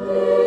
Lord.